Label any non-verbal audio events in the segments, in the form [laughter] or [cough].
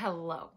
Hello.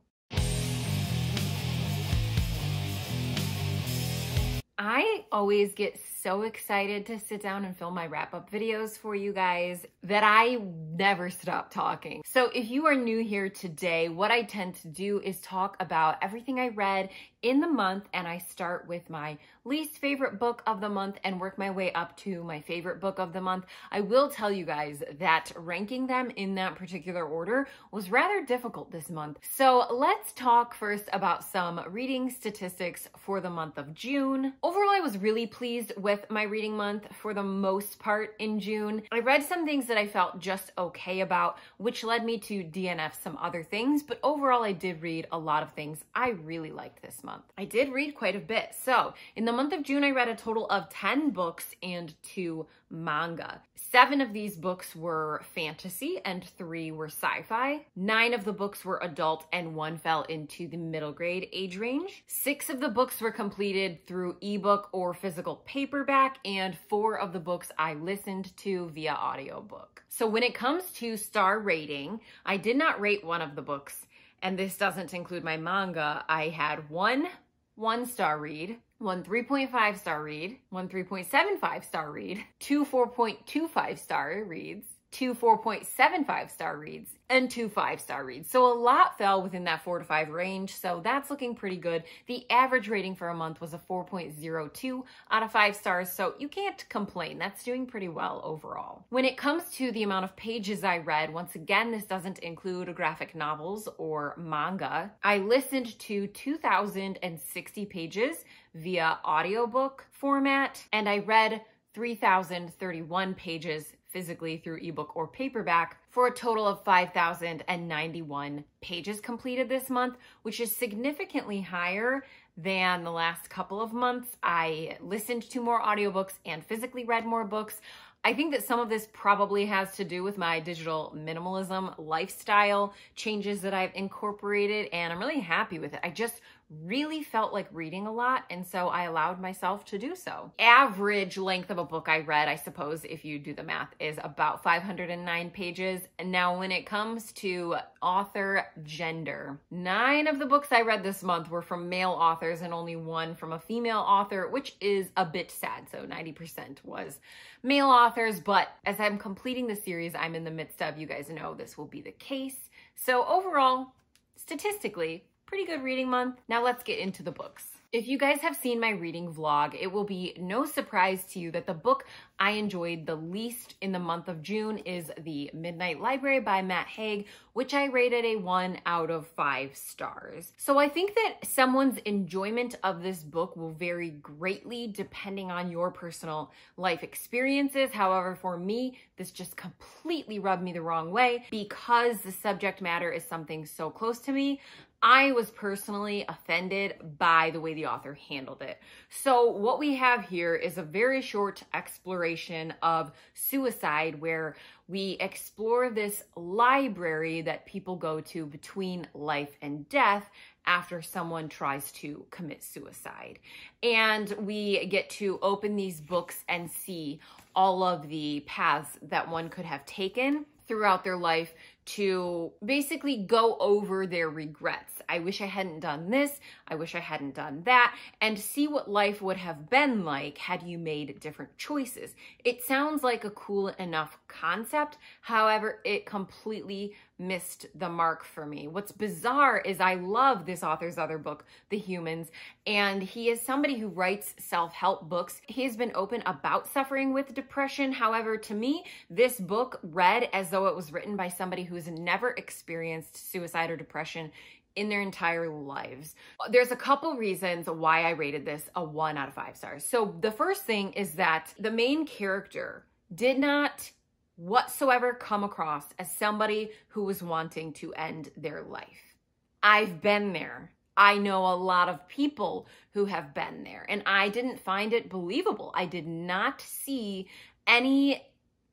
I always get so excited to sit down and film my wrap up videos for you guys that I never stop talking. So if you are new here today, what I tend to do is talk about everything I read in the month and I start with my least favorite book of the month and work my way up to my favorite book of the month. I will tell you guys that ranking them in that particular order was rather difficult this month. So let's talk first about some reading statistics for the month of June. Overall, I was really pleased with my reading month for the most part in June. I read some things that I felt just okay about, which led me to DNF some other things, but overall I did read a lot of things I really liked this month. I did read quite a bit. So in the month of June, I read a total of 10 books and two manga. Seven of these books were fantasy and three were sci-fi. Nine of the books were adult and one fell into the middle grade age range. Six of the books were completed through ebook or physical paperback and four of the books I listened to via audiobook. So when it comes to star rating, I did not rate one of the books and this doesn't include my manga. I had one one star read, one 3.5 star read, one 3.75 star read, two 4.25 star reads, two 4.75 star reads, and two five star reads. So a lot fell within that four to five range. So that's looking pretty good. The average rating for a month was a 4.02 out of five stars. So you can't complain. That's doing pretty well overall. When it comes to the amount of pages I read, once again, this doesn't include graphic novels or manga. I listened to 2,060 pages via audiobook format and I read 3,031 pages physically through ebook or paperback for a total of 5,091 pages completed this month, which is significantly higher than the last couple of months. I listened to more audiobooks and physically read more books. I think that some of this probably has to do with my digital minimalism lifestyle changes that I've incorporated, and I'm really happy with it. I just really felt like reading a lot, and so I allowed myself to do so. Average length of a book I read, I suppose, if you do the math, is about 509 pages. Now, when it comes to author gender, nine of the books I read this month were from male authors and only one from a female author, which is a bit sad. So 90% was male authors, but as I'm completing the series I'm in the midst of, you guys know this will be the case. So overall, statistically, pretty good reading month. Now let's get into the books. If you guys have seen my reading vlog, it will be no surprise to you that the book I enjoyed the least in the month of June is The Midnight Library by Matt Haig, which I rated a one out of five stars. So I think that someone's enjoyment of this book will vary greatly depending on your personal life experiences. However, for me, this just completely rubbed me the wrong way because the subject matter is something so close to me. I was personally offended by the way the author handled it. So what we have here is a very short exploration of suicide where we explore this library that people go to between life and death after someone tries to commit suicide. And we get to open these books and see all of the paths that one could have taken throughout their life to basically go over their regrets. I wish I hadn't done this. I wish I hadn't done that. And see what life would have been like had you made different choices. It sounds like a cool enough concept. However, it completely missed the mark for me. What's bizarre is I love this author's other book, The Humans, and he is somebody who writes self-help books. He has been open about suffering with depression. However, to me, this book read as though it was written by somebody who has never experienced suicide or depression in their entire lives. There's a couple reasons why I rated this a one out of five stars. So the first thing is that the main character did not whatsoever come across as somebody who was wanting to end their life. I've been there. I know a lot of people who have been there, and I didn't find it believable. I did not see any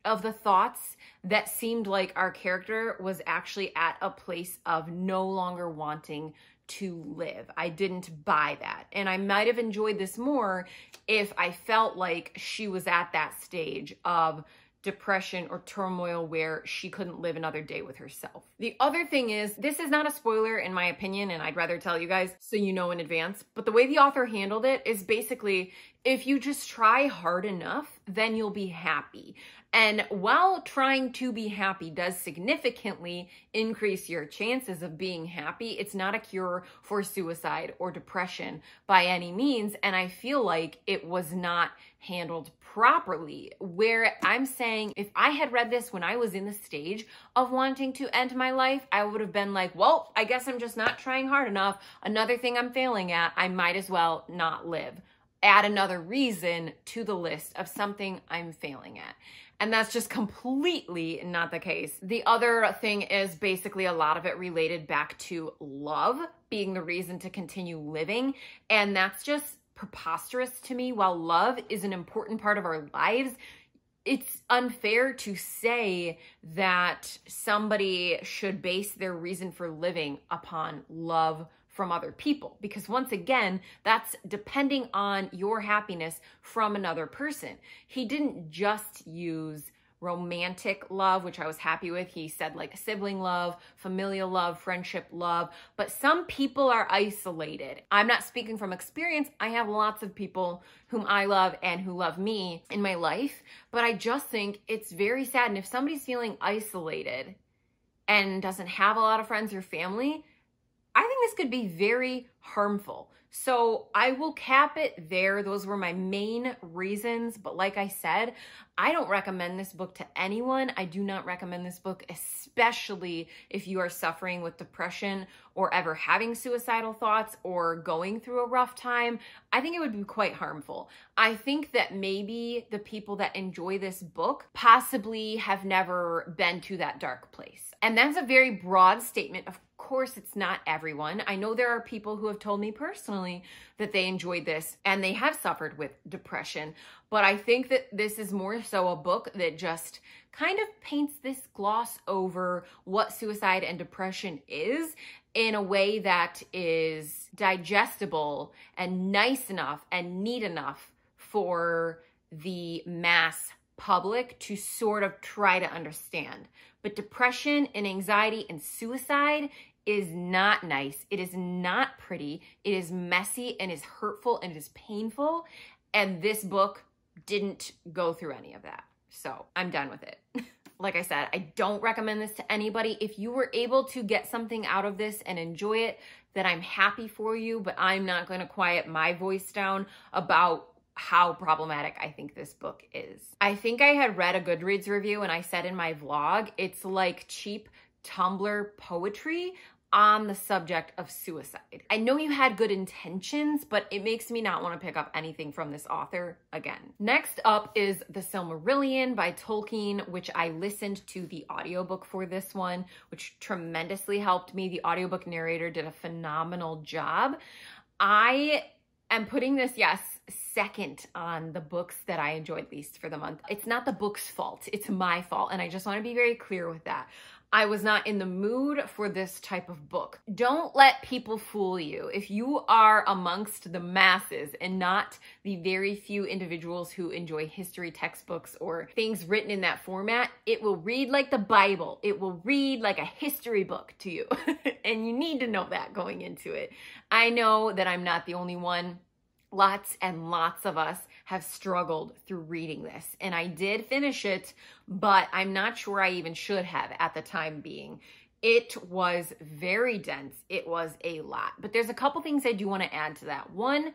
of the thoughts that seemed like our character was actually at a place of no longer wanting to live. I didn't buy that. And I might have enjoyed this more if I felt like she was at that stage of depression or turmoil where she couldn't live another day with herself. The other thing is, this is not a spoiler in my opinion, and I'd rather tell you guys so you know in advance, but the way the author handled it is basically if you just try hard enough, then you'll be happy. And while trying to be happy does significantly increase your chances of being happy, it's not a cure for suicide or depression by any means. And I feel like it was not handled properly. Where I'm saying, if I had read this when I was in the stage of wanting to end my life, I would have been like, well, I guess I'm just not trying hard enough. Another thing I'm failing at, I might as well not live add another reason to the list of something I'm failing at. And that's just completely not the case. The other thing is basically a lot of it related back to love being the reason to continue living. And that's just preposterous to me. While love is an important part of our lives, it's unfair to say that somebody should base their reason for living upon love from other people. Because once again that's depending on your happiness from another person. He didn't just use romantic love which i was happy with. He said like sibling love familial love friendship love. But some people are isolated. I'm not speaking from experience. I have lots of people whom i love and who love me in my life. But i just think it's very sad. And if somebody's feeling isolated and doesn't have a lot of friends or family I think this could be very harmful. So I will cap it there. Those were my main reasons. But like I said, I don't recommend this book to anyone. I do not recommend this book, especially if you are suffering with depression or ever having suicidal thoughts or going through a rough time. I think it would be quite harmful. I think that maybe the people that enjoy this book possibly have never been to that dark place. And that's a very broad statement. Of course, it's not everyone. I know there are people who have told me personally that they enjoyed this and they have suffered with depression. But I think that this is more so a book that just kind of paints this gloss over what suicide and depression is in a way that is digestible and nice enough and neat enough for the mass public to sort of try to understand. But depression and anxiety and suicide is not nice. It is not pretty. It is messy and is hurtful and is painful. And this book didn't go through any of that. So I'm done with it. [laughs] like I said, I don't recommend this to anybody. If you were able to get something out of this and enjoy it, then I'm happy for you, but I'm not going to quiet my voice down about how problematic I think this book is. I think I had read a Goodreads review and I said in my vlog, it's like cheap Tumblr poetry on the subject of suicide. I know you had good intentions, but it makes me not want to pick up anything from this author again. Next up is The Silmarillion by Tolkien, which I listened to the audiobook for this one, which tremendously helped me. The audiobook narrator did a phenomenal job. I am putting this, yes, second on the books that I enjoyed least for the month. It's not the book's fault, it's my fault. And I just want to be very clear with that. I was not in the mood for this type of book. Don't let people fool you. If you are amongst the masses and not the very few individuals who enjoy history textbooks or things written in that format, it will read like the Bible. It will read like a history book to you. [laughs] and you need to know that going into it. I know that I'm not the only one lots and lots of us have struggled through reading this. And I did finish it, but I'm not sure I even should have at the time being. It was very dense. It was a lot. But there's a couple things I do want to add to that. One,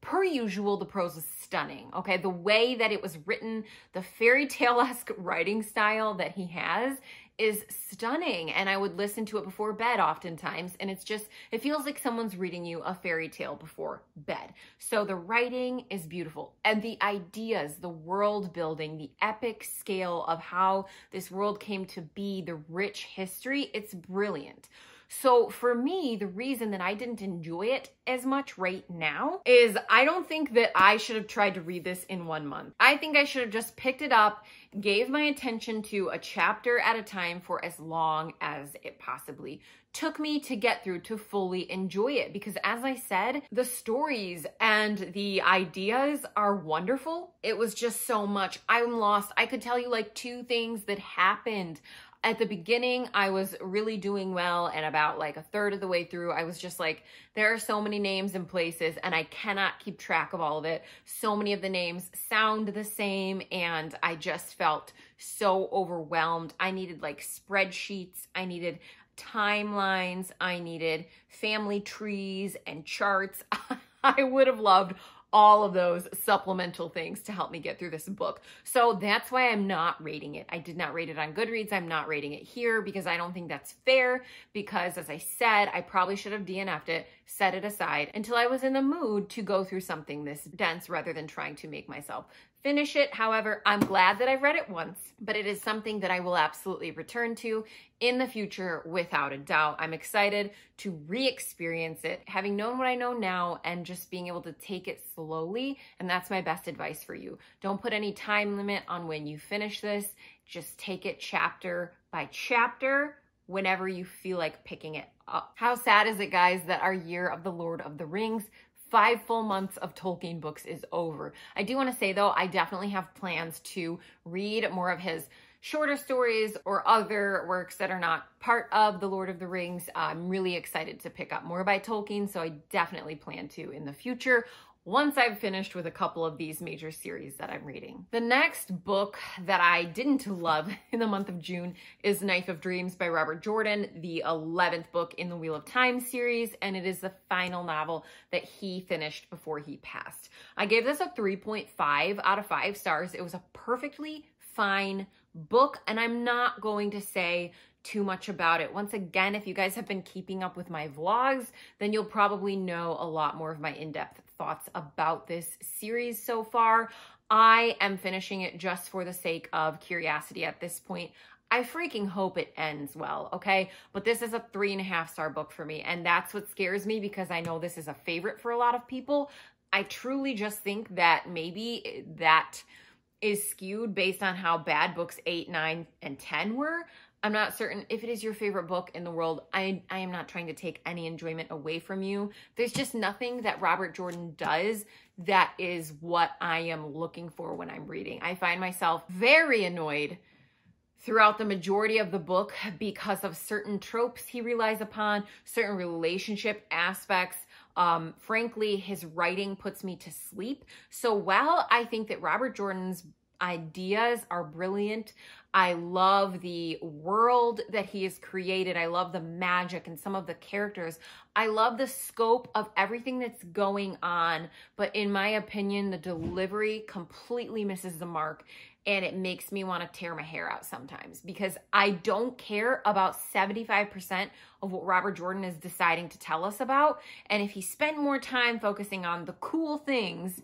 per usual, the prose is stunning. Okay, the way that it was written, the fairy tale esque [laughs] writing style that he has is stunning and I would listen to it before bed oftentimes and it's just it feels like someone's reading you a fairy tale before bed. So the writing is beautiful and the ideas, the world building, the epic scale of how this world came to be, the rich history, it's brilliant. So for me, the reason that I didn't enjoy it as much right now is I don't think that I should have tried to read this in one month. I think I should have just picked it up, gave my attention to a chapter at a time for as long as it possibly took me to get through to fully enjoy it because as I said, the stories and the ideas are wonderful. It was just so much. I'm lost. I could tell you like two things that happened at the beginning, I was really doing well. And about like a third of the way through, I was just like, there are so many names and places, and I cannot keep track of all of it. So many of the names sound the same, and I just felt so overwhelmed. I needed like spreadsheets, I needed timelines, I needed family trees and charts. [laughs] I would have loved all of those supplemental things to help me get through this book. So that's why I'm not rating it. I did not rate it on Goodreads. I'm not rating it here because I don't think that's fair because as I said, I probably should have DNF'd it, set it aside until I was in the mood to go through something this dense rather than trying to make myself finish it. However, I'm glad that I've read it once, but it is something that I will absolutely return to in the future without a doubt. I'm excited to re-experience it, having known what I know now and just being able to take it slowly. And that's my best advice for you. Don't put any time limit on when you finish this. Just take it chapter by chapter whenever you feel like picking it up. How sad is it, guys, that our year of the Lord of the Rings five full months of Tolkien books is over. I do want to say though, I definitely have plans to read more of his shorter stories or other works that are not part of The Lord of the Rings. I'm really excited to pick up more by Tolkien, so I definitely plan to in the future once I've finished with a couple of these major series that I'm reading. The next book that I didn't love [laughs] in the month of June is Knife of Dreams by Robert Jordan, the 11th book in the Wheel of Time series, and it is the final novel that he finished before he passed. I gave this a 3.5 out of 5 stars. It was a perfectly fine book, and I'm not going to say too much about it. Once again, if you guys have been keeping up with my vlogs, then you'll probably know a lot more of my in-depth thoughts about this series so far. I am finishing it just for the sake of curiosity at this point. I freaking hope it ends well, okay? But this is a three and a half star book for me. And that's what scares me because I know this is a favorite for a lot of people. I truly just think that maybe that is skewed based on how bad books eight, nine, and 10 were. I'm not certain if it is your favorite book in the world. I, I am not trying to take any enjoyment away from you. There's just nothing that Robert Jordan does that is what I am looking for when I'm reading. I find myself very annoyed throughout the majority of the book because of certain tropes he relies upon, certain relationship aspects. Um, frankly, his writing puts me to sleep. So while I think that Robert Jordan's ideas are brilliant. I love the world that he has created. I love the magic and some of the characters. I love the scope of everything that's going on. But in my opinion, the delivery completely misses the mark and it makes me want to tear my hair out sometimes because I don't care about 75% of what Robert Jordan is deciding to tell us about. And if he spent more time focusing on the cool things,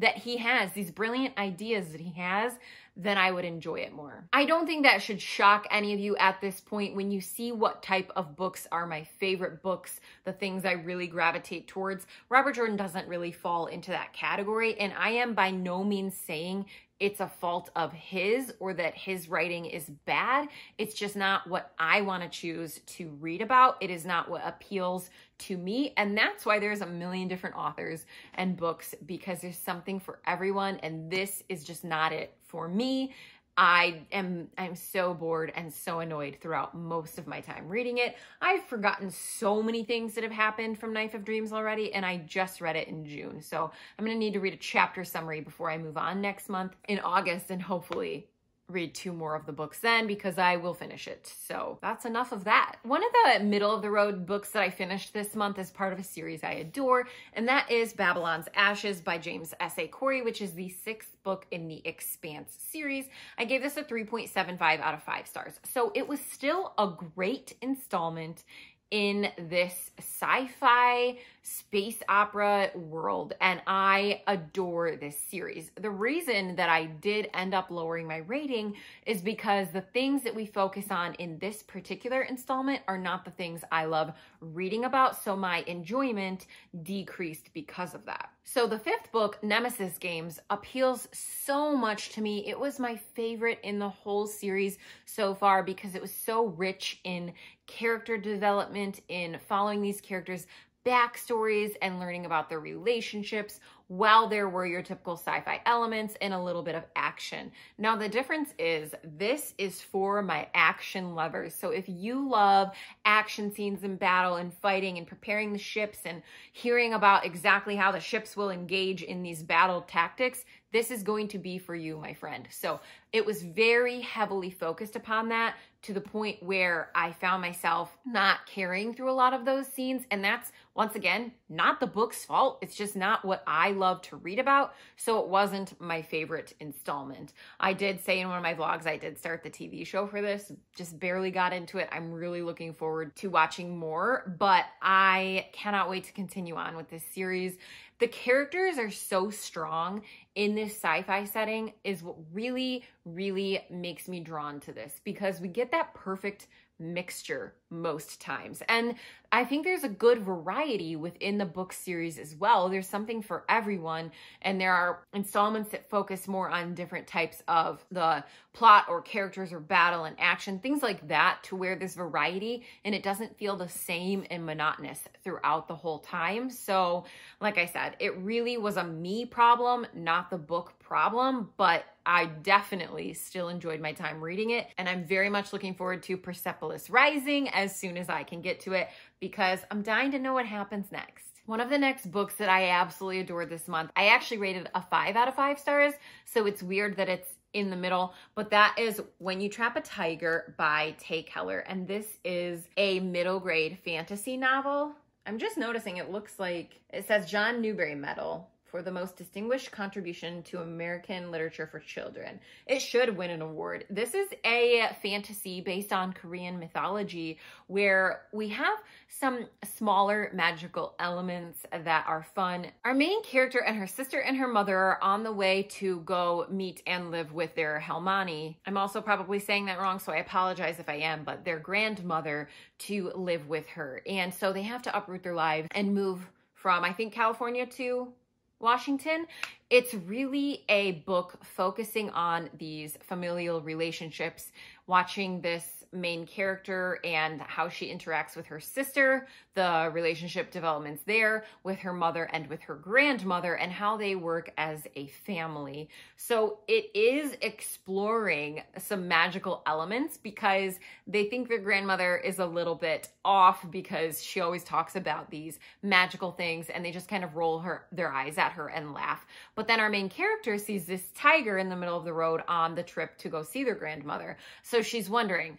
that he has, these brilliant ideas that he has, then I would enjoy it more. I don't think that should shock any of you at this point when you see what type of books are my favorite books, the things I really gravitate towards. Robert Jordan doesn't really fall into that category, and I am by no means saying it's a fault of his or that his writing is bad. It's just not what I want to choose to read about. It is not what appeals to me. And that's why there's a million different authors and books because there's something for everyone. And this is just not it for me. I am I'm so bored and so annoyed throughout most of my time reading it. I've forgotten so many things that have happened from Knife of Dreams already and I just read it in June. So I'm going to need to read a chapter summary before I move on next month in August and hopefully read two more of the books then because I will finish it. So that's enough of that. One of the middle of the road books that I finished this month is part of a series I adore, and that is Babylon's Ashes by James S.A. Corey, which is the sixth book in the Expanse series. I gave this a 3.75 out of 5 stars. So it was still a great installment in this sci-fi space opera world, and I adore this series. The reason that I did end up lowering my rating is because the things that we focus on in this particular installment are not the things I love reading about, so my enjoyment decreased because of that. So the fifth book, Nemesis Games, appeals so much to me. It was my favorite in the whole series so far because it was so rich in character development, in following these characters' backstories and learning about their relationships while there were your typical sci-fi elements and a little bit of action. Now the difference is this is for my action lovers. So if you love action scenes and battle and fighting and preparing the ships and hearing about exactly how the ships will engage in these battle tactics, this is going to be for you, my friend. So it was very heavily focused upon that to the point where I found myself not carrying through a lot of those scenes. And that's, once again, not the book's fault. It's just not what I love to read about. So it wasn't my favorite installment. I did say in one of my vlogs, I did start the TV show for this, just barely got into it. I'm really looking forward to watching more, but I cannot wait to continue on with this series the characters are so strong in this sci-fi setting is what really really makes me drawn to this because we get that perfect mixture most times. And I think there's a good variety within the book series as well. There's something for everyone, and there are installments that focus more on different types of the plot or characters or battle and action, things like that, to where there's variety and it doesn't feel the same and monotonous throughout the whole time. So, like I said, it really was a me problem, not the book problem, but I definitely still enjoyed my time reading it. And I'm very much looking forward to Persepolis Rising as soon as I can get to it because I'm dying to know what happens next. One of the next books that I absolutely adored this month, I actually rated a five out of five stars. So it's weird that it's in the middle, but that is When You Trap a Tiger by Tay Keller. And this is a middle grade fantasy novel. I'm just noticing it looks like it says John Newbery Medal for the most distinguished contribution to American literature for children. It should win an award. This is a fantasy based on Korean mythology where we have some smaller magical elements that are fun. Our main character and her sister and her mother are on the way to go meet and live with their Helmani. I'm also probably saying that wrong, so I apologize if I am, but their grandmother to live with her. And so they have to uproot their lives and move from, I think, California to Washington. It's really a book focusing on these familial relationships, watching this main character and how she interacts with her sister, the relationship developments there with her mother and with her grandmother, and how they work as a family. So it is exploring some magical elements because they think their grandmother is a little bit off because she always talks about these magical things and they just kind of roll her their eyes at her and laugh. But then our main character sees this tiger in the middle of the road on the trip to go see their grandmother. So she's wondering,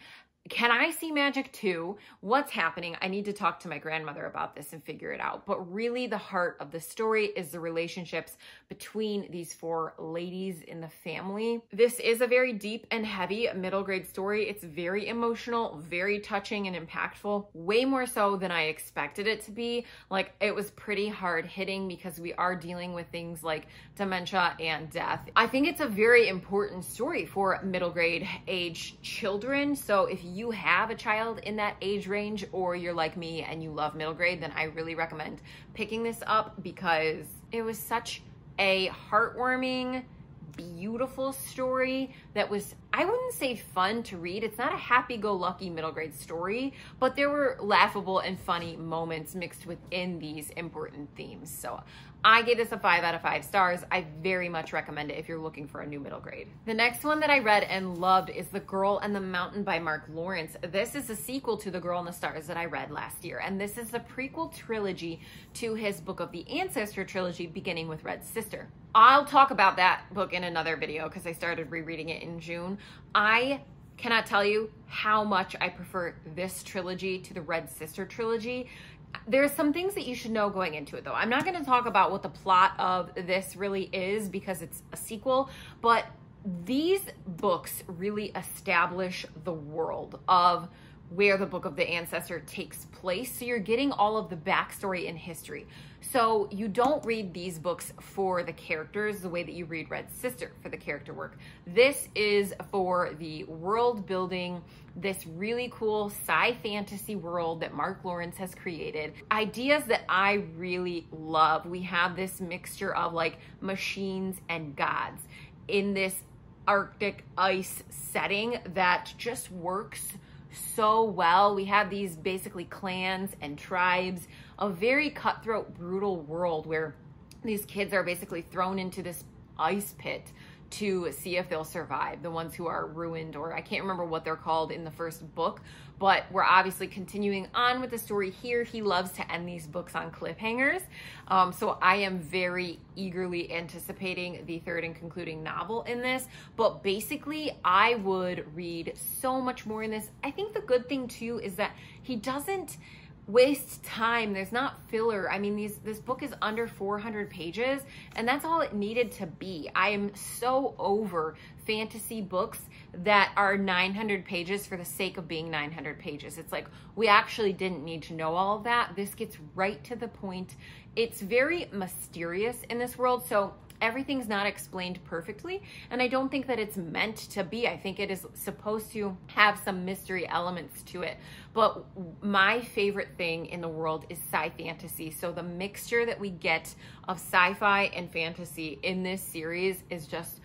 can I see magic too? What's happening? I need to talk to my grandmother about this and figure it out. But really, the heart of the story is the relationships between these four ladies in the family. This is a very deep and heavy middle grade story. It's very emotional, very touching and impactful, way more so than I expected it to be. Like, it was pretty hard hitting because we are dealing with things like dementia and death. I think it's a very important story for middle grade age children. So, if you have a child in that age range or you're like me and you love middle grade, then I really recommend picking this up because it was such a heartwarming, beautiful story that was, I wouldn't say fun to read. It's not a happy go lucky middle grade story, but there were laughable and funny moments mixed within these important themes. So I gave this a five out of five stars. I very much recommend it if you're looking for a new middle grade. The next one that I read and loved is The Girl and the Mountain by Mark Lawrence. This is a sequel to The Girl and the Stars that I read last year, and this is the prequel trilogy to his Book of the Ancestor trilogy, beginning with Red Sister. I'll talk about that book in another video because I started rereading it in June. I cannot tell you how much I prefer this trilogy to the Red Sister trilogy there's some things that you should know going into it though. I'm not going to talk about what the plot of this really is because it's a sequel, but these books really establish the world of where the Book of the Ancestor takes place. So you're getting all of the backstory and history. So you don't read these books for the characters the way that you read Red Sister for the character work. This is for the world building, this really cool sci fantasy world that Mark Lawrence has created. Ideas that I really love. We have this mixture of like machines and gods in this Arctic ice setting that just works so well. We have these basically clans and tribes, a very cutthroat, brutal world where these kids are basically thrown into this ice pit to see if they'll survive. The ones who are ruined, or I can't remember what they're called in the first book, but we're obviously continuing on with the story here. He loves to end these books on cliffhangers. Um, so I am very eagerly anticipating the third and concluding novel in this. But basically, I would read so much more in this. I think the good thing too is that he doesn't waste time. There's not filler. I mean, these this book is under 400 pages, and that's all it needed to be. I am so over fantasy books that are 900 pages for the sake of being 900 pages. It's like we actually didn't need to know all of that. This gets right to the point. It's very mysterious in this world. So everything's not explained perfectly. And I don't think that it's meant to be. I think it is supposed to have some mystery elements to it. But my favorite thing in the world is sci fantasy. So the mixture that we get of sci fi and fantasy in this series is just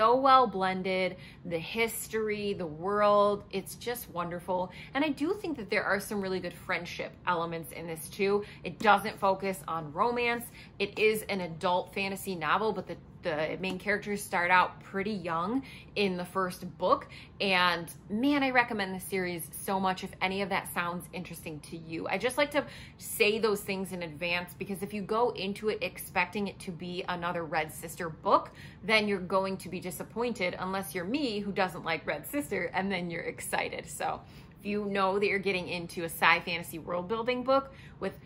so well blended. The history, the world, it's just wonderful. And I do think that there are some really good friendship elements in this too. It doesn't focus on romance. It is an adult fantasy novel, but the the main characters start out pretty young in the first book. And man, I recommend the series so much if any of that sounds interesting to you. I just like to say those things in advance because if you go into it expecting it to be another Red Sister book, then you're going to be disappointed unless you're me who doesn't like Red Sister and then you're excited. So if you know that you're getting into a sci fantasy world building book with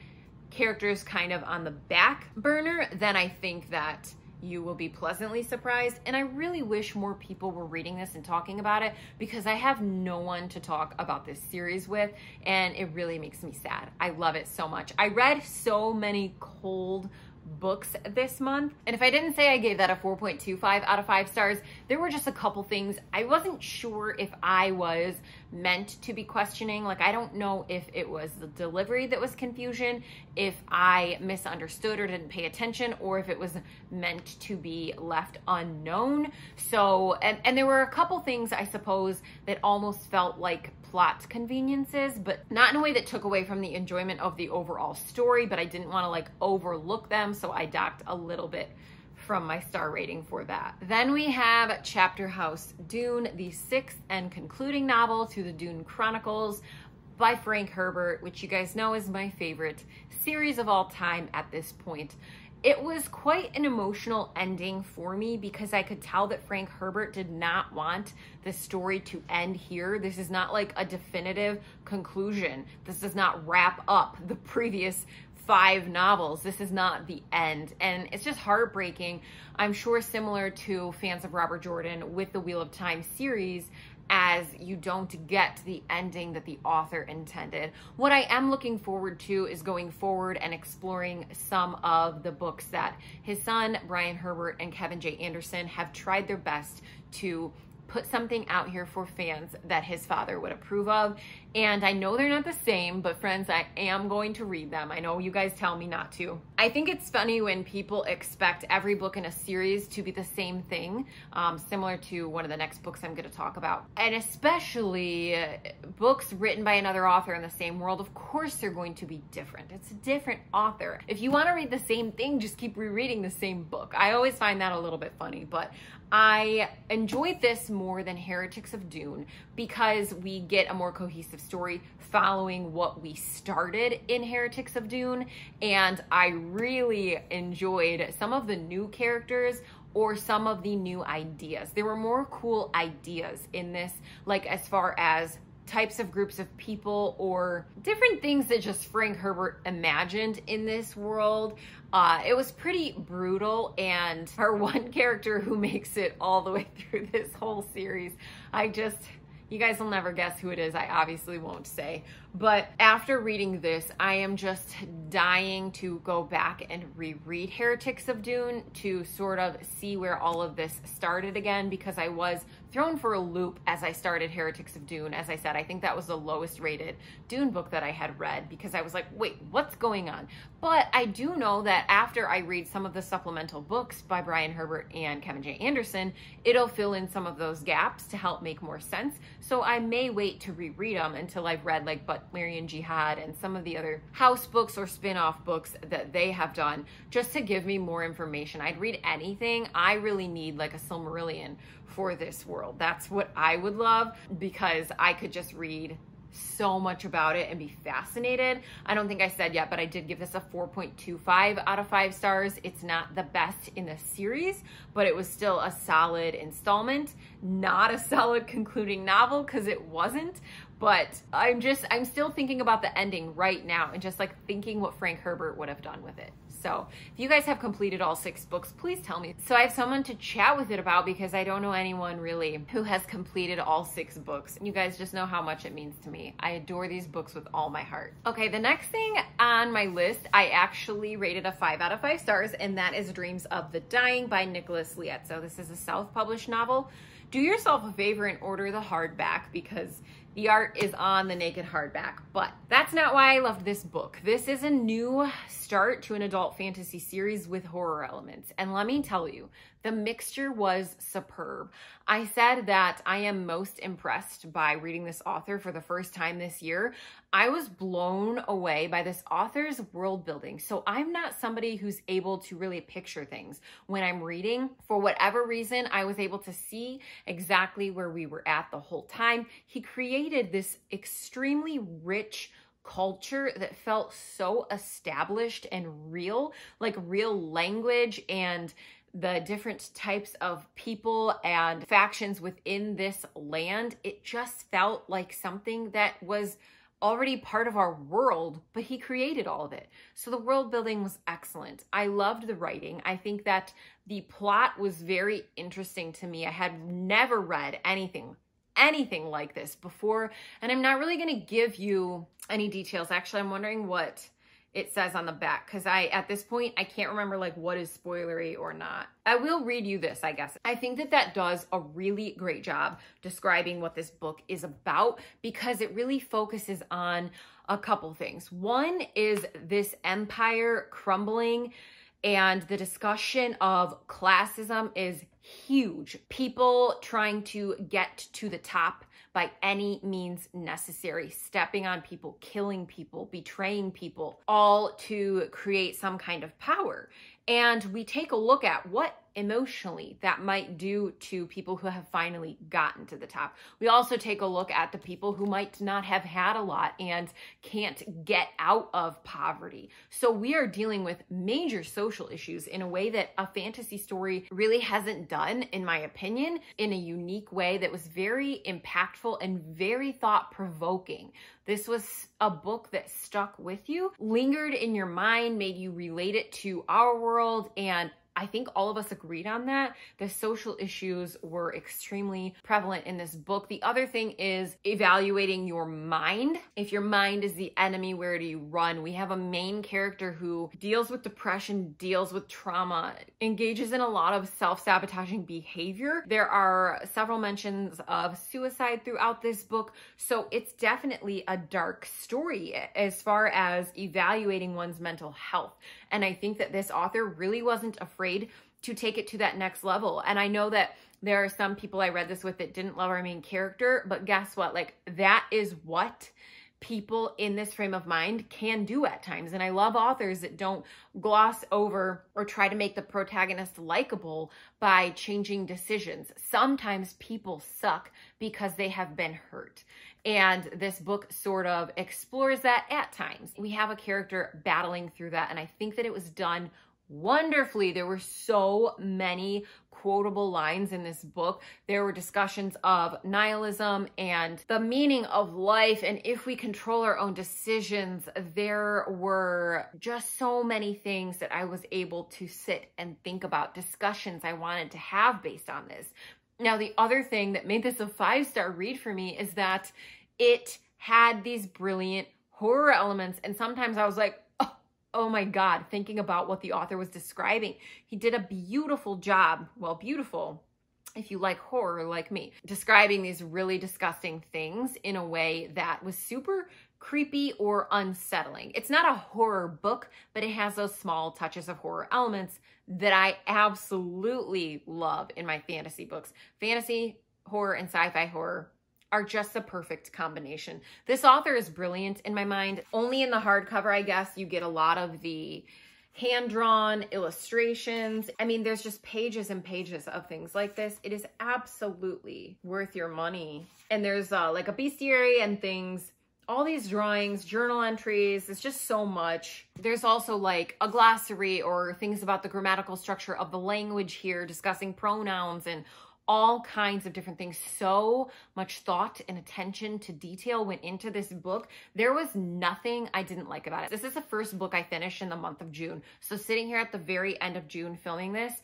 characters kind of on the back burner, then I think that you will be pleasantly surprised. And I really wish more people were reading this and talking about it because I have no one to talk about this series with, and it really makes me sad. I love it so much. I read so many cold books this month. And if I didn't say I gave that a 4.25 out of 5 stars, there were just a couple things I wasn't sure if I was meant to be questioning. Like, I don't know if it was the delivery that was confusion, if I misunderstood or didn't pay attention, or if it was meant to be left unknown. So, and, and there were a couple things, I suppose, that almost felt like plot conveniences, but not in a way that took away from the enjoyment of the overall story, but I didn't want to like overlook them, so I docked a little bit from my star rating for that. Then we have Chapterhouse Dune, the sixth and concluding novel to the Dune Chronicles by Frank Herbert, which you guys know is my favorite series of all time at this point. It was quite an emotional ending for me because I could tell that Frank Herbert did not want the story to end here. This is not like a definitive conclusion. This does not wrap up the previous five novels. This is not the end. And it's just heartbreaking. I'm sure similar to fans of Robert Jordan with the Wheel of Time series as you don't get the ending that the author intended. What I am looking forward to is going forward and exploring some of the books that his son, Brian Herbert, and Kevin J. Anderson have tried their best to put something out here for fans that his father would approve of. And I know they're not the same, but friends, I am going to read them. I know you guys tell me not to. I think it's funny when people expect every book in a series to be the same thing, um, similar to one of the next books I'm going to talk about. And especially uh, books written by another author in the same world, of course they're going to be different. It's a different author. If you want to read the same thing, just keep rereading the same book. I always find that a little bit funny, but I enjoyed this more than Heretics of Dune because we get a more cohesive story following what we started in Heretics of Dune. And I really enjoyed some of the new characters or some of the new ideas. There were more cool ideas in this, like as far as types of groups of people or different things that just Frank Herbert imagined in this world. Uh, it was pretty brutal, and her [laughs] one character who makes it all the way through this whole series, I just You guys will never guess who it is. I obviously won't say. But after reading this, I am just dying to go back and reread Heretics of Dune to sort of see where all of this started again because I was thrown for a loop as I started Heretics of Dune. As I said, I think that was the lowest rated Dune book that I had read because I was like, wait, what's going on? But I do know that after I read some of the supplemental books by Brian Herbert and Kevin J. Anderson, it'll fill in some of those gaps to help make more sense. So I may wait to reread them until I've read like Butlerian Jihad and some of the other house books or spin off books that they have done just to give me more information. I'd read anything. I really need like a Silmarillion for this world. That's what I would love because I could just read so much about it and be fascinated. I don't think I said yet, but I did give this a 4.25 out of five stars. It's not the best in the series, but it was still a solid installment, not a [laughs] solid concluding novel because it wasn't. But I'm just, I'm still thinking about the ending right now and just like thinking what Frank Herbert would have done with it. So if you guys have completed all six books, please tell me. So I have someone to chat with it about because I don't know anyone really who has completed all six books. You guys just know how much it means to me. I adore these books with all my heart. Okay, the next thing on my list, I actually rated a five out of five stars, and that is Dreams of the Dying by Nicholas Liezzo. This is a self-published novel. Do yourself a favor and order the hardback because the art is on the naked hardback, but that's not why I loved this book. This is a new start to an adult fantasy series with horror elements. And let me tell you, the mixture was superb. I said that I am most impressed by reading this author for the first time this year. I was blown away by this author's world building. So I'm not somebody who's able to really picture things when I'm reading. For whatever reason, I was able to see exactly where we were at the whole time. He created this extremely rich culture that felt so established and real, like real language and the different types of people and factions within this land, it just felt like something that was already part of our world, but he created all of it. So the world building was excellent. I loved the writing. I think that the plot was very interesting to me. I had never read anything anything like this before and I'm not really going to give you any details. Actually, I'm wondering what it says on the back because I, at this point, I can't remember like what is spoilery or not. I will read you this, I guess. I think that that does a really great job describing what this book is about because it really focuses on a couple things. One is this empire crumbling and the discussion of classism is huge. People trying to get to the top by any means necessary, stepping on people, killing people, betraying people, all to create some kind of power. And we take a look at what emotionally that might do to people who have finally gotten to the top. We also take a look at the people who might not have had a lot and can't get out of poverty. So we are dealing with major social issues in a way that a fantasy story really hasn't done, in my opinion, in a unique way that was very impactful and very thought provoking. This was a book that stuck with you, lingered in your mind, made you relate it to our world, and I think all of us agreed on that. The social issues were extremely prevalent in this book. The other thing is evaluating your mind. If your mind is the enemy, where do you run? We have a main character who deals with depression, deals with trauma, engages in a lot of self sabotaging behavior. There are several mentions of suicide throughout this book. So it's definitely a dark story as far as evaluating one's mental health. And I think that this author really wasn't afraid to take it to that next level. And I know that there are some people I read this with that didn't love our main character, but guess what? Like that is what people in this frame of mind can do at times. And I love authors that don't gloss over or try to make the protagonist likable by changing decisions. Sometimes people suck because they have been hurt. And this book sort of explores that at times. We have a character battling through that, and I think that it was done wonderfully. There were so many quotable lines in this book. There were discussions of nihilism and the meaning of life and if we control our own decisions. There were just so many things that I was able to sit and think about, discussions I wanted to have based on this. Now, the other thing that made this a five star read for me is that it had these brilliant horror elements. And sometimes I was like, oh, my God, thinking about what the author was describing. He did a beautiful job. Well, beautiful if you like horror like me, describing these really disgusting things in a way that was super creepy or unsettling. It's not a horror book, but it has those small touches of horror elements that I absolutely love in my fantasy books. Fantasy, horror, and sci-fi horror are just the perfect combination. This author is brilliant in my mind. Only in the hardcover, I guess, you get a lot of the hand-drawn illustrations. I mean, there's just pages and pages of things like this. It is absolutely worth your money. And there's uh, like a bestiary and things all these drawings, journal entries, it's just so much. There's also like a glossary or things about the grammatical structure of the language here, discussing pronouns and all kinds of different things. So much thought and attention to detail went into this book. There was nothing I didn't like about it. This is the first book I finished in the month of June. So sitting here at the very end of June filming this,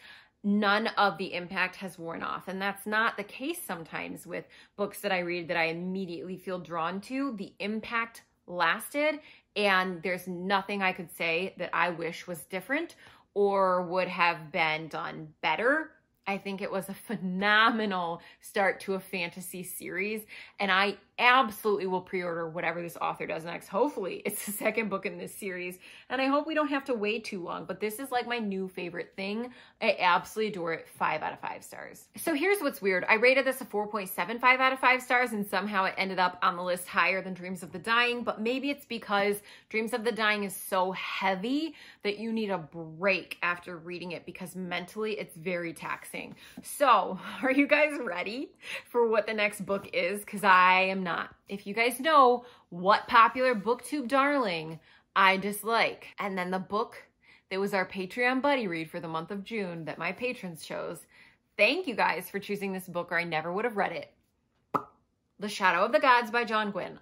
none of the impact has worn off. And that's not the case sometimes with books that I read that I immediately feel drawn to. The impact lasted and there's nothing I could say that I wish was different or would have been done better I think it was a phenomenal start to a fantasy series. And I absolutely will pre-order whatever this author does next. Hopefully [laughs] it's the second book in this series. And I hope we don't have to wait too long, but this is like my new favorite thing. I absolutely adore it. Five out of five stars. So here's what's weird. I rated this a 4.75 out of five stars and somehow it ended up on the list higher than Dreams of the Dying, but maybe it's because Dreams of the Dying is so heavy that you need a break after reading it because mentally it's very taxing. So [laughs] are you guys ready for what the next book is? Cause I am not. If you guys know what popular booktube darling I dislike, and then the book that was our Patreon buddy read for the month of June that my patrons chose, thank you guys for choosing this book or I never would have read it. The Shadow of the Gods by John Gwynne.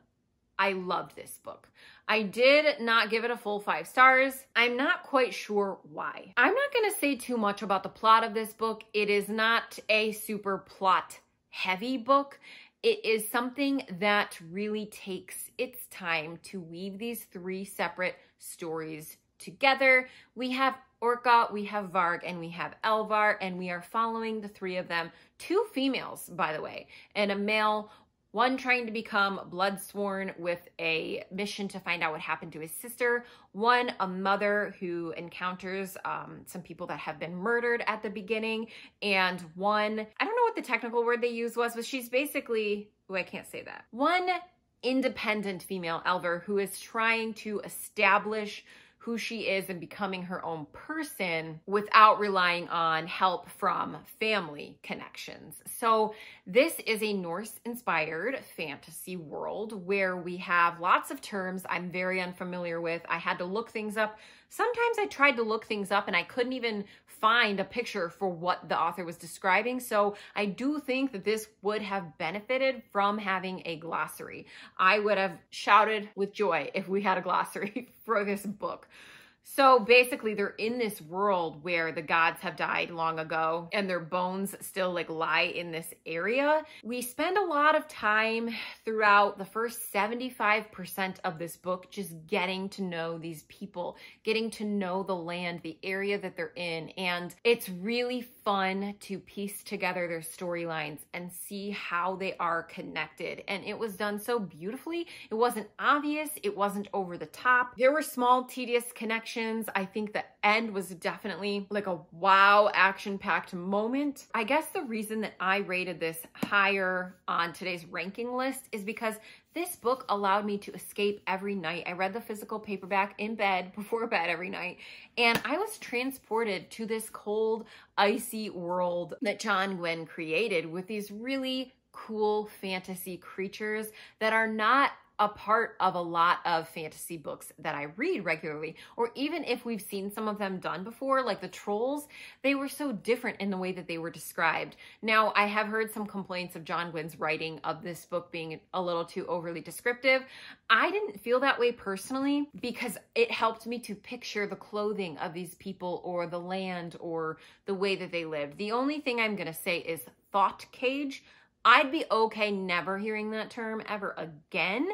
I loved this book. I did not give it a full five stars. I'm not quite sure why. I'm not going to say too much about the plot of this book. It is not a super plot heavy book it is something that really takes its time to weave these three separate stories together. We have Orka, we have Varg, and we have Elvar, and we are following the three of them. Two females, by the way, and a male one trying to become bloodsworn with a mission to find out what happened to his sister. One, a mother who encounters um, some people that have been murdered at the beginning. And one, I don't know what the technical word they used was, but she's basically, oh, I can't say that. One independent female Elvar who is trying to establish who she is and becoming her own person without relying on help from family connections. So this is a Norse inspired fantasy world where we have lots of terms I'm very unfamiliar with. I had to look things up. Sometimes I tried to look things up and I couldn't even find a picture for what the author was describing. So I do think that this would have benefited from having a glossary. I would have shouted with joy if we had a glossary [laughs] for this book. So basically they're in this world where the gods have died long ago and their bones still like lie in this area. We spend a lot of time throughout the first 75% of this book just getting to know these people, getting to know the land, the area that they're in. And it's really fun to piece together their storylines and see how they are connected. And it was done so beautifully. It wasn't obvious. It wasn't over the top. There were small tedious connections I think the end was definitely like a wow action-packed moment. I guess the reason that I rated this higher on today's ranking list is because this book allowed me to escape every night. I read the physical paperback in bed, [laughs] before bed every night, and I was transported to this cold, icy world that John Gwynne created with these really cool fantasy creatures that are not a part of a lot of fantasy books that I read regularly, or even if we've seen some of them done before, like the trolls, they were so different in the way that they were described. Now, I have heard some complaints of John Gwynne's writing of this book being a little too overly descriptive. I didn't feel that way personally because it helped me to picture the clothing of these people or the land or the way that they lived. The only thing I'm going to say is thought cage I'd be okay never hearing that term ever again.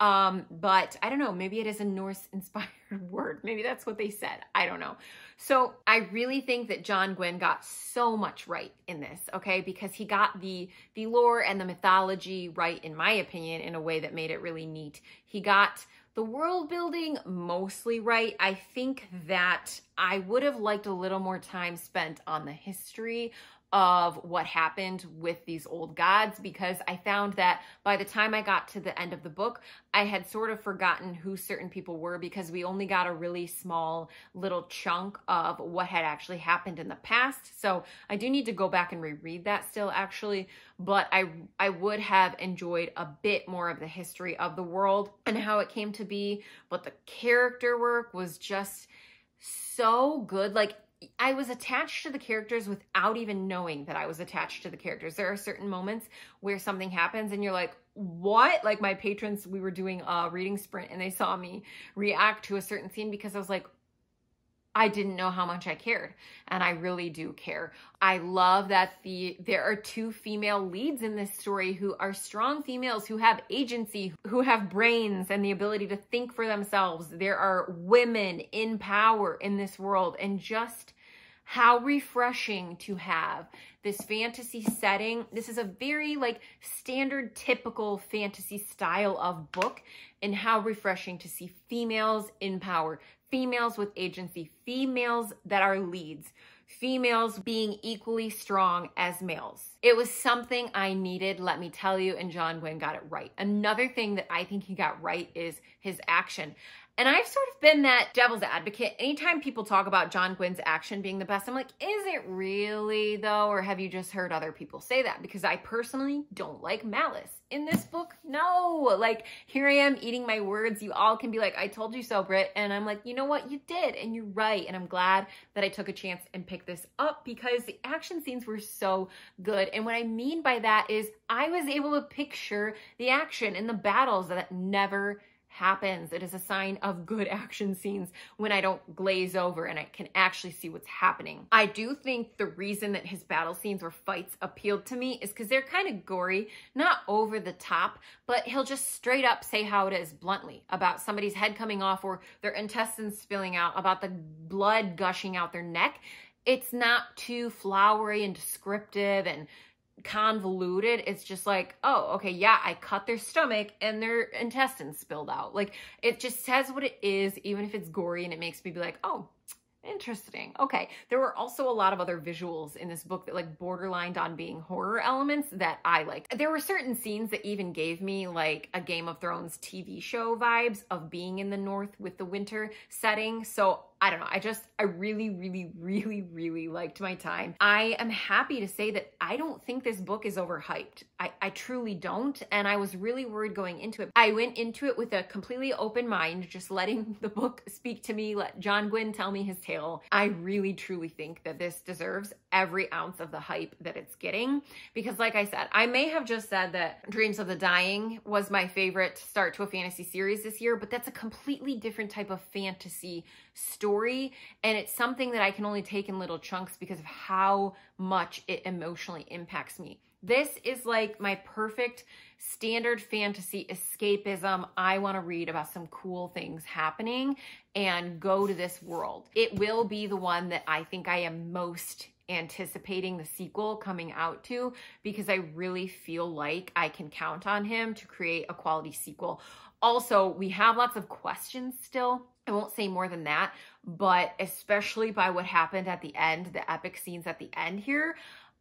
Um, but I don't know, maybe it is a Norse inspired [laughs] word. Maybe that's what they said. I don't know. So I really think that John Gwynne got so much right in this, okay? Because he got the the lore and the mythology right, in my opinion, in a way that made it really neat. He got the world building mostly right. I think that I would have liked a little more time spent on the history of what happened with these old gods because I found that by the time I got to the end of the book, I had sort of forgotten who certain people were because we only got a really small little chunk of what had actually happened in the past. So I do need to go back and reread that still actually, but I I would have enjoyed a bit more of the history of the world and how it came to be, but the character work was just so good. Like I was attached to the characters without even knowing that I was attached to the characters. There are certain moments where something happens and you're like, what? Like my patrons, we were doing a reading sprint and they saw me react to a certain scene because I was like, I didn't know how much I cared and I really do care. I love that the there are two female leads in this story who are strong females who have agency, who have brains and the ability to think for themselves. There are women in power in this world and just how refreshing to have this fantasy setting. This is a very like standard typical fantasy style of book and how refreshing to see females in power, females with agency, females that are leads, females being equally strong as males. It was something I needed, let me tell you, and John Gwynne got it right. Another thing that I think he got right is his action. And I've sort of been that devil's advocate. Anytime people talk about John Gwynne's action being the best, I'm like, is it really though? Or have you just heard other people say that? Because I personally don't like malice. In this book, no. Like, here I am eating my words. You all can be like, I told you so, Britt. And I'm like, you know what? You did. And you're right. And I'm glad that I took a chance and picked this up because the action scenes were so good. And what I mean by that is I was able to picture the action and the battles that never happens. It is a sign of good action scenes when I don't glaze over and I can actually see what's happening. I do think the reason that his battle scenes or fights appealed to me is because they're kind of gory, not over the top, but he'll just straight up say how it is bluntly about somebody's head coming off or their intestines spilling out, about the blood gushing out their neck. It's not too flowery and descriptive and convoluted. It's just like, oh, okay, yeah, I cut their stomach and their intestines spilled out. Like it just says what it is, even if it's gory and it makes me be like, oh, Interesting. Okay. There were also a lot of other visuals in this book that like borderlined on being horror elements that I liked. There were certain scenes that even gave me like a Game of Thrones TV show vibes of being in the north with the winter setting. So I don't know. I just, I really, really, really, really liked my time. I am happy to say that I don't think this book is overhyped. I, I truly don't. And I was really worried going into it. I went into it with a completely open mind, just letting [laughs] the book speak to me, let John Gwynne tell me his tale. I really, truly think that this deserves every ounce of the hype that it's getting. Because like I said, I may have just said that Dreams of the Dying was my favorite start to a fantasy series this year, but that's a completely different type of fantasy story. And it's something that I can only take in little chunks because of how much it emotionally impacts me. This is like my perfect standard fantasy escapism. I want to read about some cool things happening and go to this world. It will be the one that I think I am most anticipating the sequel coming out to because I really feel like I can count on him to create a quality sequel. Also, we have lots of questions still I won't say more than that, but especially by what happened at the end, the epic scenes at the end here,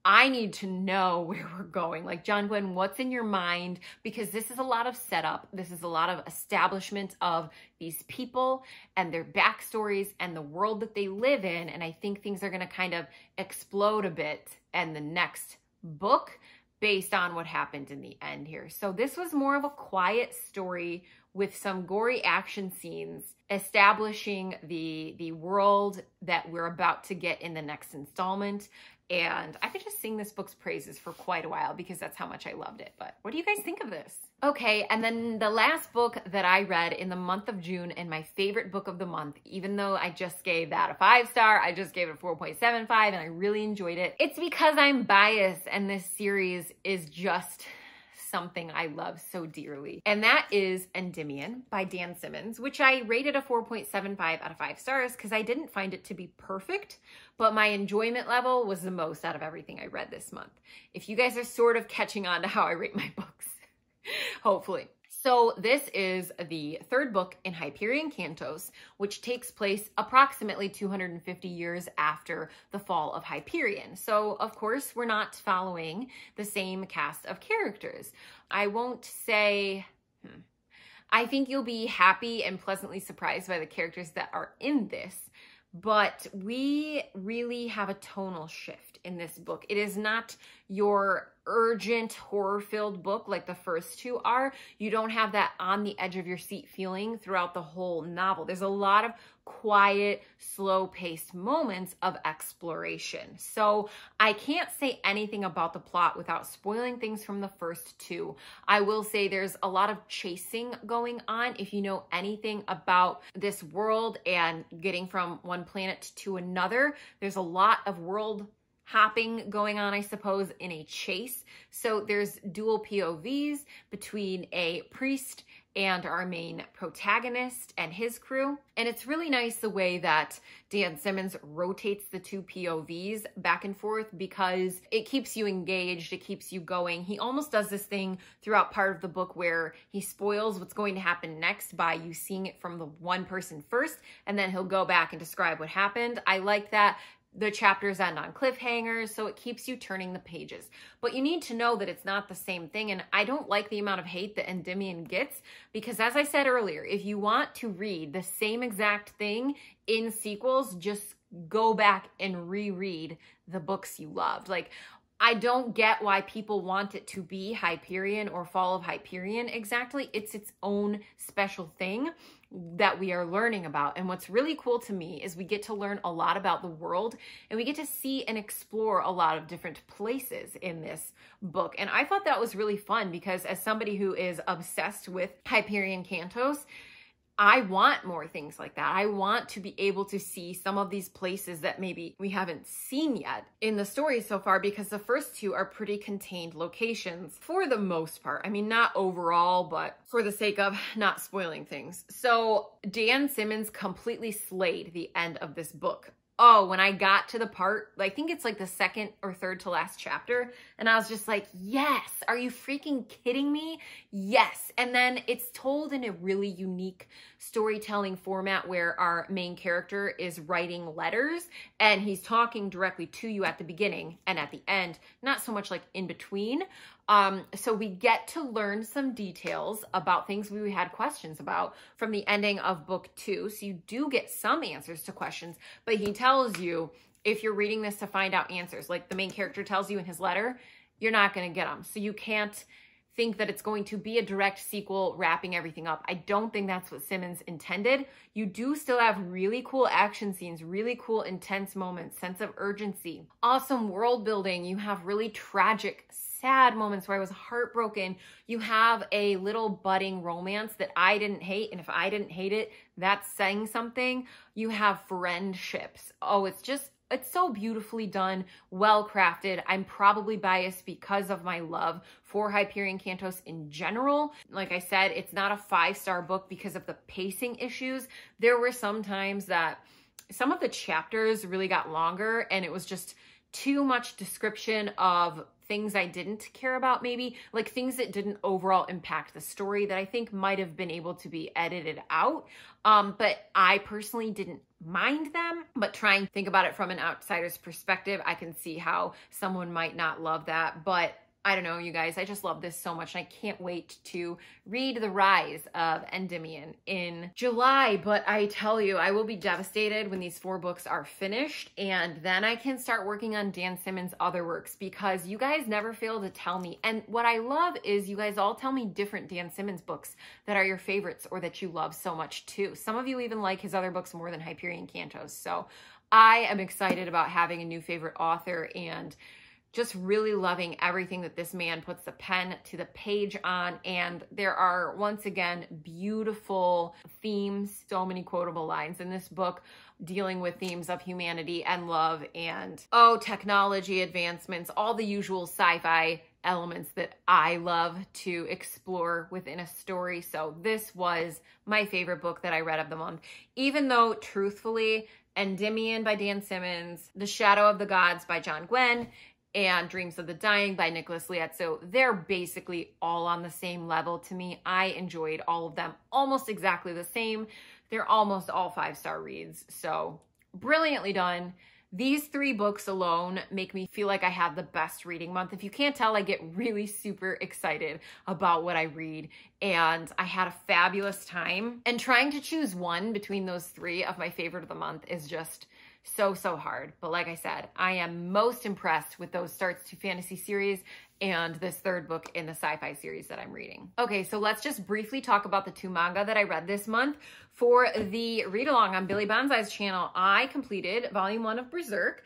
I need to know [laughs] where we're going. Like, John Gwynne, what's in your mind? Because this is a lot of setup. This is a lot of establishment of these people and their backstories and the world that they live in. And I think things are going to kind of explode a bit in the next book based on what happened in the end here. So this was more of a quiet story with some gory action scenes establishing the the world that we're about to get in the next installment and I could just sing this book's praises for quite a while because that's how much I loved it. But what do you guys think of this? Okay, and then the last book that I read in the month of June and my favorite book of the month, even though I just gave that a five star, I just gave it a 4.75 and I really enjoyed it. It's because I'm biased and this series is just something I love so dearly. And that is Endymion by Dan Simmons, which I rated a 4.75 out of 5 stars because I didn't find it to be perfect, but my enjoyment level was the most out of everything I read this month. If you guys are sort of catching on to how I rate my [laughs] books, hopefully. So this is the third book in Hyperion Cantos, which takes place approximately 250 years after the fall of Hyperion. So of course, we're not following the same cast of characters. I won't say, hmm, I think you'll be happy and pleasantly surprised by the characters that are in this, but we really have a tonal shift in this book. It is not your urgent horror filled book like the first two are. You don't have that on the edge of your seat feeling throughout the whole novel. There's a lot of quiet, slow paced moments of exploration. So I can't say anything about the plot without spoiling things from the first two. I will say there's a lot of chasing going on. If you know anything about this world and getting from one planet to another, there's a lot of world hopping going on, I suppose, in a chase. So there's dual POVs between a priest and our main protagonist and his crew. And it's really nice the way that Dan Simmons rotates the two POVs back and forth because it keeps you engaged, it keeps you going. He almost does this thing throughout part of the book where he spoils what's going to happen next by you seeing it from the one person first, and then he'll go back and describe what happened. I like that the chapters end on cliffhangers, so it keeps you turning the pages. But you need to know that it's not the same thing. And I don't like the amount of hate that Endymion gets because, as I said earlier, if you want to read the same exact thing in sequels, just go back and reread the books you loved. Like, I don't get why people want it to be Hyperion or Fall of Hyperion exactly. It's its own special thing that we are learning about. And what's really cool to me is we get to learn a lot about the world and we get to see and explore a lot of different places in this book. And I thought that was really fun because as somebody who is obsessed with Hyperion Cantos, I want more things like that. I want to be able to see some of these places that maybe we haven't seen yet in the story so far because the first two are pretty contained locations for the most part. I mean, not overall, but for the sake of not spoiling things. So Dan Simmons completely slayed the end of this book oh, when I got to the part, I think it's like the second or third to last chapter, and I was just like, yes, are you freaking kidding me? Yes. And then it's told in a really unique storytelling format where our main character is writing letters and he's talking directly to you at the beginning and at the end, not so much like in between. Um, so we get to learn some details about things we had questions about from the ending of book two. So you do get some answers to questions, but he tells you if you're reading this to find out answers, like the main character tells you in his letter, you're not going to get them. So you can't think that it's going to be a direct sequel wrapping everything up. I don't think that's what Simmons intended. You do still have really cool action scenes, really cool intense moments, sense of urgency, awesome world building. You have really tragic sad moments where I was heartbroken. You have a little budding romance that I didn't hate. And if I didn't hate it, that's saying something. You have friendships. Oh, it's just, it's so beautifully done, well crafted. I'm probably biased because of my love for Hyperion Cantos in general. Like I said, it's not a five star book because of the pacing issues. There were some times that some of the chapters really got longer and it was just too much description of things I didn't care about, maybe like things that didn't overall impact the story that I think might have been able to be edited out. Um, but I personally didn't mind them, but try and think about it from an outsider's perspective, I can see how someone might not love that. But I don't know, you guys, I just love this so much. And I can't wait to read The Rise of Endymion in July. But I tell you, I will be devastated when these four books are finished. And then I can start working on Dan Simmons' other works because you guys never fail to tell me. And what I love is you guys all tell me different Dan Simmons books that are your favorites or that you love so much too. Some of you even like his other books more than Hyperion Cantos. So I am excited about having a new favorite author and just really loving everything that this man puts the pen to the page on. And there are, once again, beautiful themes, so many quotable lines in this book dealing with themes of humanity and love and, oh, technology advancements, all the usual sci fi elements that I love to explore within a story. So this was my favorite book that I read of the month, even though truthfully, Endymion by Dan Simmons, The Shadow of the Gods by John Gwynne, and Dreams of the Dying by Nicholas Liezzo. They're basically all on the same level to me. I enjoyed all of them almost exactly the same. They're almost all five-star reads. So brilliantly done. These three books alone make me feel like I had the best reading month. If you can't tell, I get really super excited about what I read and I had a fabulous time. And trying to choose one between those three of my favorite of the month is just so, so hard. But like I said, I am most impressed with those starts to fantasy series and this third book in the sci-fi series that I'm reading. Okay, so let's just briefly talk about the two manga that I read this month. For the read along on Billy Bonsai's channel, I completed volume one of Berserk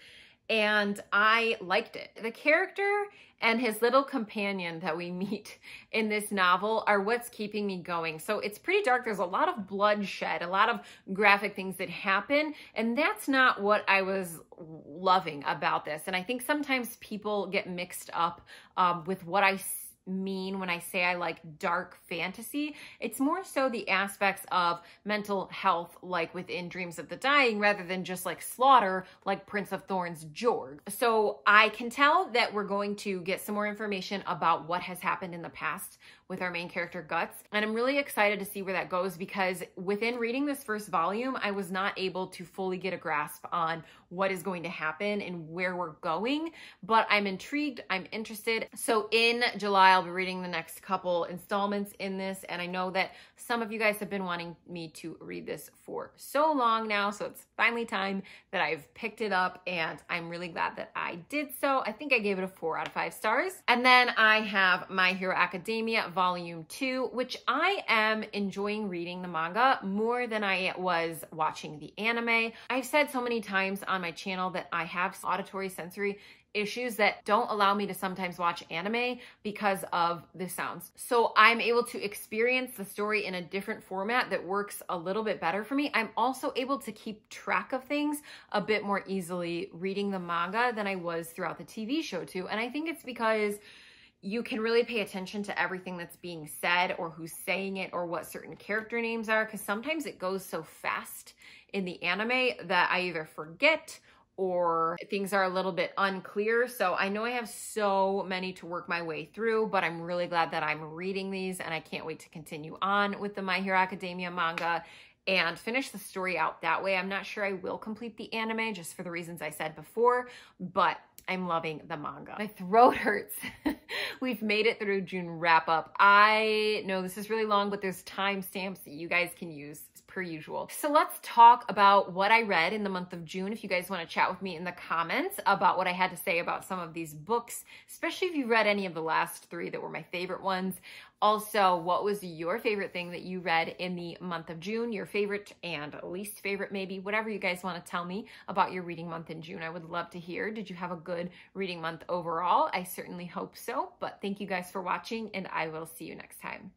and I liked it. The character and his little companion that we [laughs] meet in this novel are what's keeping me going. So it's pretty dark. There's a lot of bloodshed, a lot of graphic things that happen, and that's not what I was loving about this. And I think sometimes people get mixed up um, with what I see mean when I say I like dark fantasy. It's more so the aspects of mental health, like within Dreams of the Dying, rather than just like slaughter, like Prince of Thorns Jorg. So I can tell that we're going to get some more information about what has happened in the past with our main character Guts. And I'm really excited to see where that goes because within reading this first volume, I was not able to fully get a grasp on what is going to happen and where we're going, but I'm intrigued, I'm interested. So in July, I'll be reading the next couple installments in this, and I know that some of you guys have been wanting me to read this for so long now, so it's finally time that I've picked it up, and I'm really glad that I did so. I think I gave it a four out of five stars. And then I have My Hero Academia Volume 2, which I am enjoying reading the manga more than I was watching the anime. I've said so many times on my channel that I have auditory sensory issues that don't allow me to sometimes watch anime because of the sounds. So I'm able to experience the story in a different format that works a little bit better for me. I'm also able to keep track of things a bit more easily reading the manga than I was throughout the TV show too. And I think it's because you can really pay attention to everything that's being said or who's saying it or what certain character names are because sometimes it goes so fast in the anime that I either forget or things are a little bit unclear. So I know I have so many to work my way through, but I'm really glad that I'm reading these and I can't wait to continue on with the My Hero Academia manga and finish the story out that way. I'm not sure I will complete the anime just for the reasons I said before, but I'm loving the manga. My throat [laughs] hurts. [laughs] We've made it through June wrap up. I know this is really long, but there's timestamps that you guys can use per usual. So let's talk about what I read in the month of June. If you guys want to chat with me in the comments about what I had to say about some of these books, especially if you read any of the last three that were my favorite ones. Also, what was your favorite thing that you read in the month of June? Your favorite and least favorite, maybe, whatever you guys want to tell me about your reading month in June. I would love to hear. Did you have a good reading month overall? I certainly hope so. But thank you guys for watching, and I will see you next time.